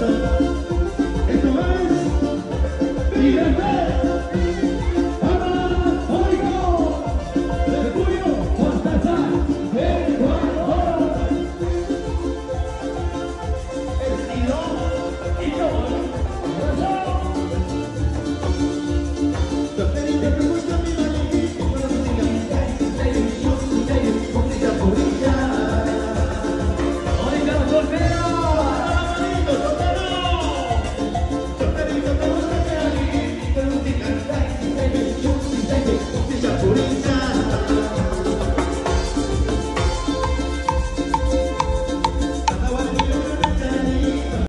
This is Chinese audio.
等。